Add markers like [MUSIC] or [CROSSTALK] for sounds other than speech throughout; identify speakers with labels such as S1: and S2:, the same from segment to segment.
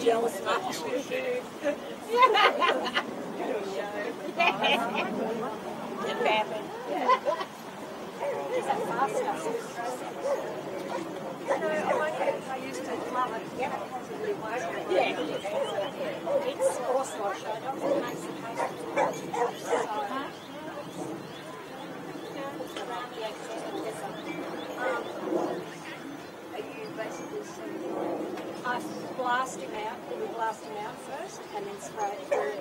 S1: Jealous Yeah. It happened. I like it. I used to love it. Yeah. It's awesome. I blast him out, we blast him out first and then spray it through.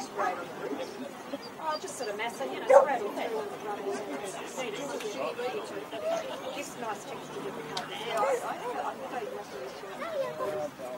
S1: Oh, just sort of mess it, you know, spray it through and rub it in. Gives nice texture to the colour. Yeah, I, I, I think I must have used it.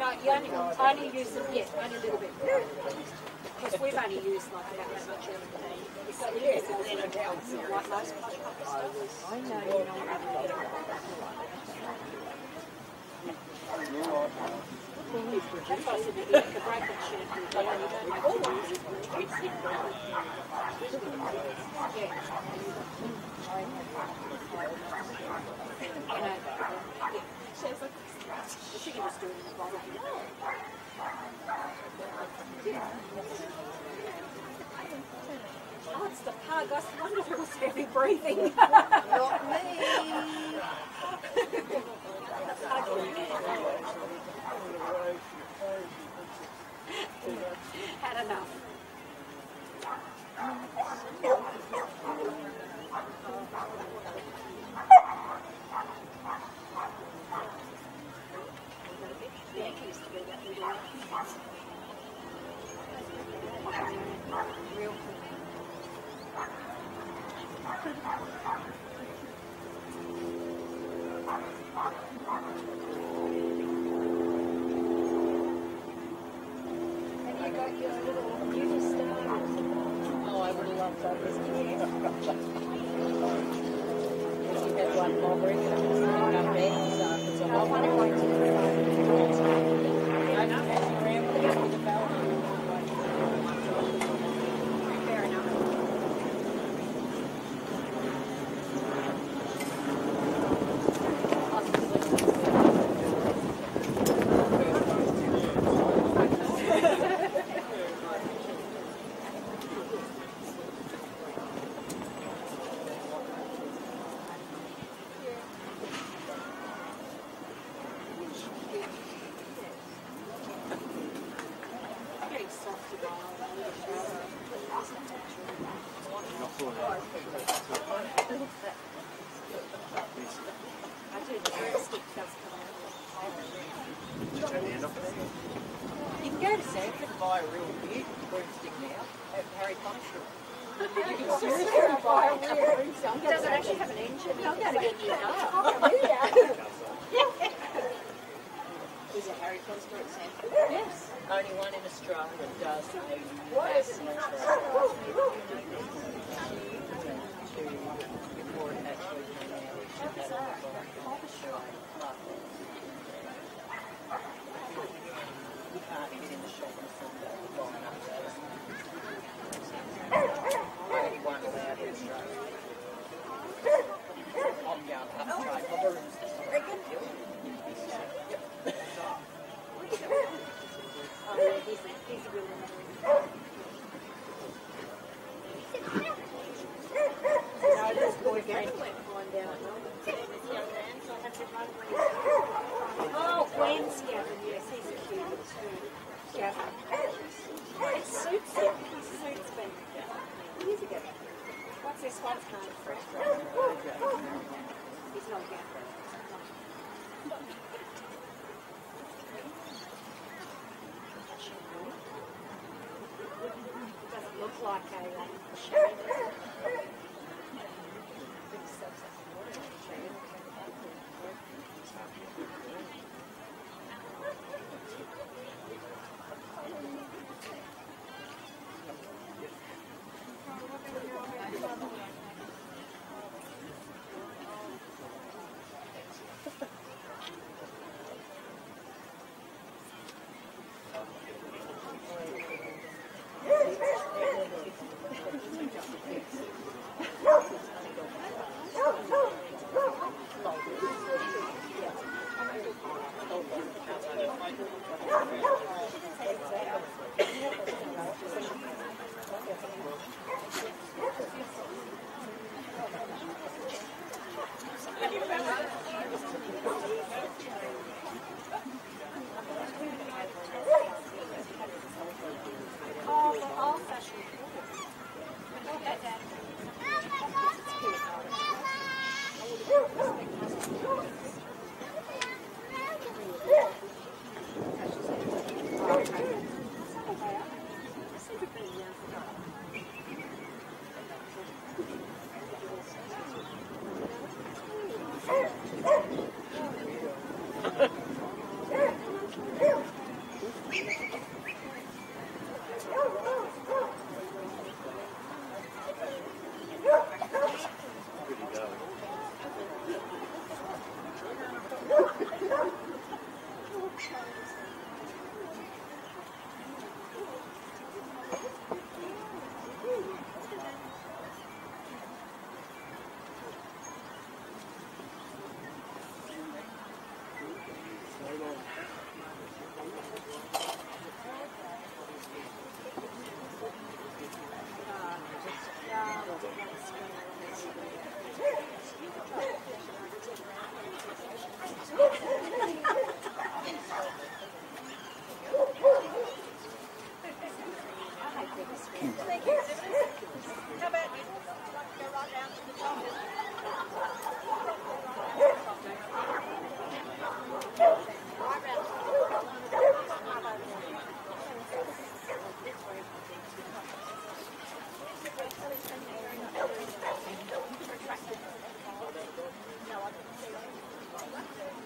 S1: No, you only, only use it, yeah, only a little bit. Because we've only used like about that much of it. So yes, it's in a like most plush puppy stuff. I know you know That's it's the pug. I it heavy breathing.
S2: Not me. [LAUGHS]
S1: Had enough. Real
S2: Oh, I would love that. [LAUGHS] A You and it was sitting on bed, so it's a
S1: I
S2: lot
S1: wonder why it's
S2: I know, it's around for the development.
S1: Fair enough. Getting soft to go. I do, the broomstick does come out.
S2: You can go to Sanford and buy a real big broomstick now at Harry Potter store. You can seriously buy a real broomstick.
S1: Does it actually have an engine?
S2: I'm going to get you There's a Harry Potter at Sanford.
S1: Yes.
S2: Only one in Australia that does a massive Australia. Before it actually came out, it should have You can't get in the shop on Sunday long enough to Only one allowed in Australia. I'm going up to trade my rooms this time.
S1: Oh, yeah, he's a, he's a good one. No, this boyfriend went flying down at night. Oh, Gwen's Gavin, yes, he's a cute one too. Gavin. It suits him. He suits me. He's a Gavin. What's this one's kind of fresh? He's not Gavin. Look like いい。A um, shade.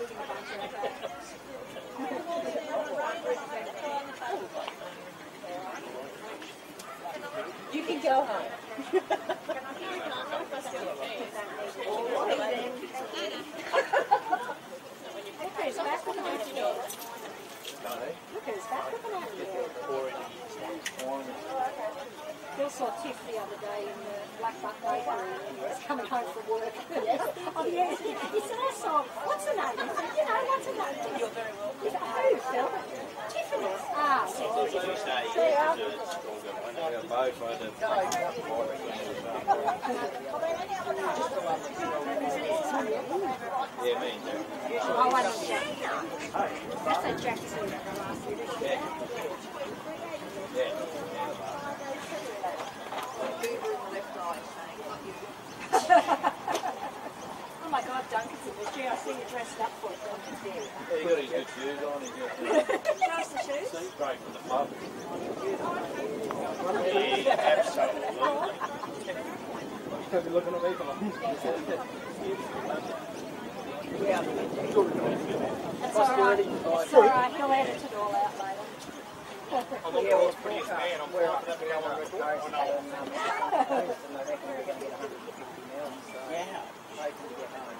S2: You can go home. [LAUGHS]
S1: Look who's back looking at you. Look who's back looking at you. Bill saw Tiff the other day in the Black Buck Bakery and he was coming home from work. [LAUGHS] oh, yeah. He said, I saw, what's her name? I said, you know, what's her name? You're very well. He said, who, Phil? Tiffany. Ah, I wasn't Jack. That's a Jack too. the last year. Oh my God, Duncan's in the chair. I see you dressed up for it. Duncan's there.
S3: He got his good shoes on. He's got [LAUGHS] uh,
S1: Show us the shoes.
S3: great for the pub.
S1: That's all right. It's all right. He'll edit it all out later. [LAUGHS]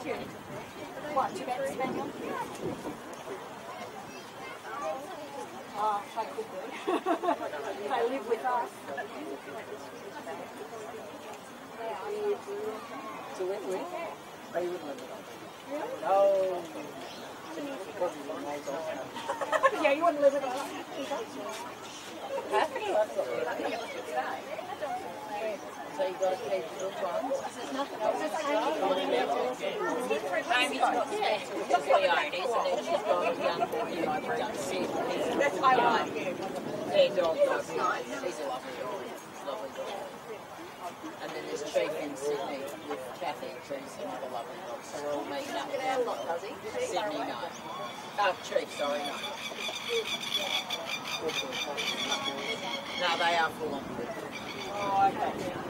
S1: What, Tibetan Spaniel? Oh, they could they live with us.
S2: Live with us. No.
S1: Yeah, you wouldn't live with us.
S2: So you've got to keep good ones. There's nothing else. Amy's got is Leonis, and then she's got a young boy who I've done Sid. That's like him. Their dog, dog. He's a lovely dog. Lovely dog. And then there's Chief in Sydney with Kathy, who's another lovely dog. So we're all meeting up there. Sydney, no. Uh, Chief, sorry, no. No, they are full on. Oh, okay.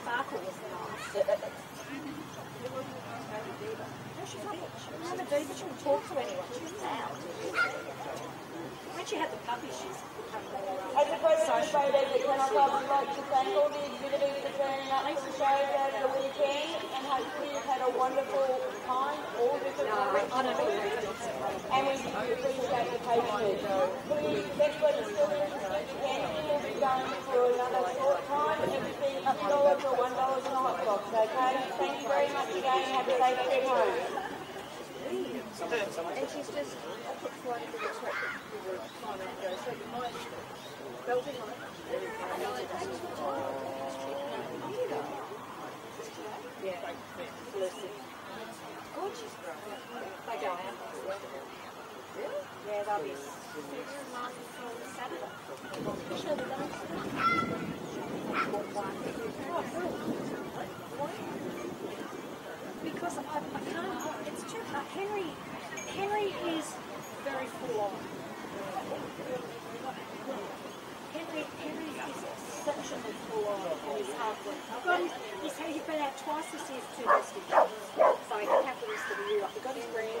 S1: but sparkle was nice. She's not, She's not a diva. She wouldn't talk to anyone. She's loud. When she had the puppy,
S4: I just wanted to
S1: social.
S4: that Club would like to thank all the exhibitors for turning up show over the weekend and hopefully you've had a wonderful time, all different
S1: I
S4: groups. And we appreciate the patience. Please, everybody still interested, can still be going for another. Everything one dollars in the hot box, okay? Thank you very much again have a safe trip home.
S1: And she's just I put flight into the track with her time out there. So you might belting on it. Yeah. Lucy. Gorgeous go out. Really? Yeah, they'll be. Because I, I can't, it's too. Henry, Henry is very full on. Henry, Henry is exceptionally full on and he's hard work. I've got he's, been out twice this year to two investigations. So rest of the year. I've got his green,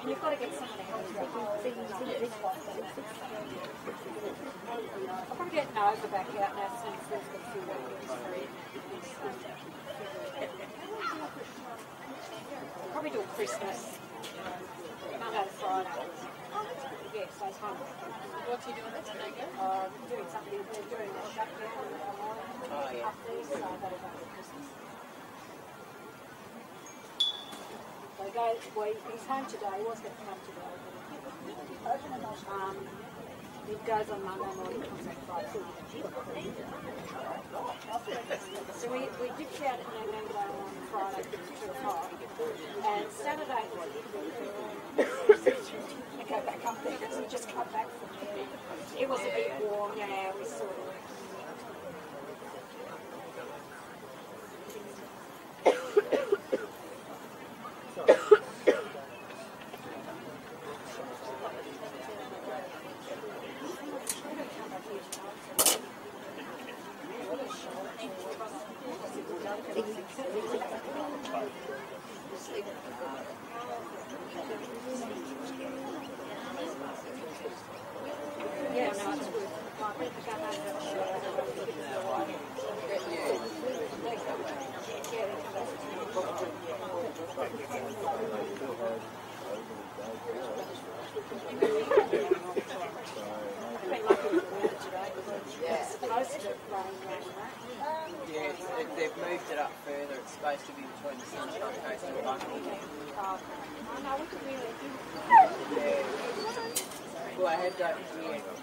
S1: and you've got to get someone to help you with things in this one. I'm probably getting Nova back out now since there's a few free. Probably do Christmas. Monday to Friday. Yes, those home.
S2: What's he doing today?
S1: Uh, doing something, they're doing a shutdown
S2: Oh, yeah.
S1: up there, so go They go, well, he's home today, he was going to come today, um, he goes on Monday morning, comes back Friday. So we, we dipped out in November on Friday at two o'clock, and Saturday we go back up there because we just come back from there. It was a bit warm, yeah, we sort of. Yeah, no, it's good. I think we got over the show. Yeah, they come back. I've been lucky with the weather today because it's supposed to rain around that.
S2: Yeah, it's, it, they've moved it up further. It's supposed to be between the Sunshine Coast and
S1: do
S2: Yeah. Well, I had here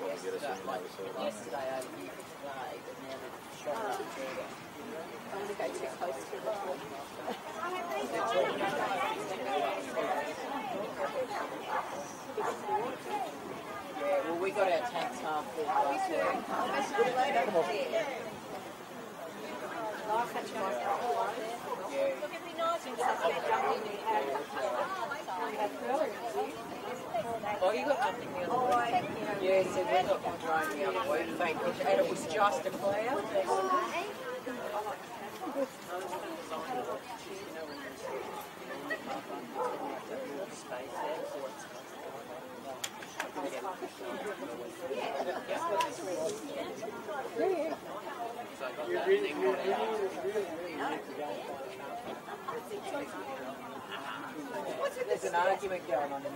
S2: yesterday, like yesterday over here today, but now they've shot up.
S1: I'm going to go too close to the.
S2: Yeah, well, we got our tanks half full last week.
S1: Life had to go
S2: Yeah.
S1: since I spent jumping
S2: Oh, you got nothing the other way. Yeah, so we got one rain the other way, thank God, and it was just a cloud. There's an argument going on in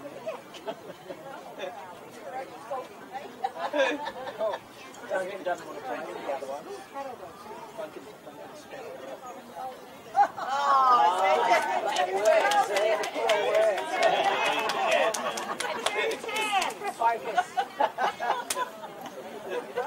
S2: oh, Duncan doesn't want to play the other one.
S4: Duncan, it it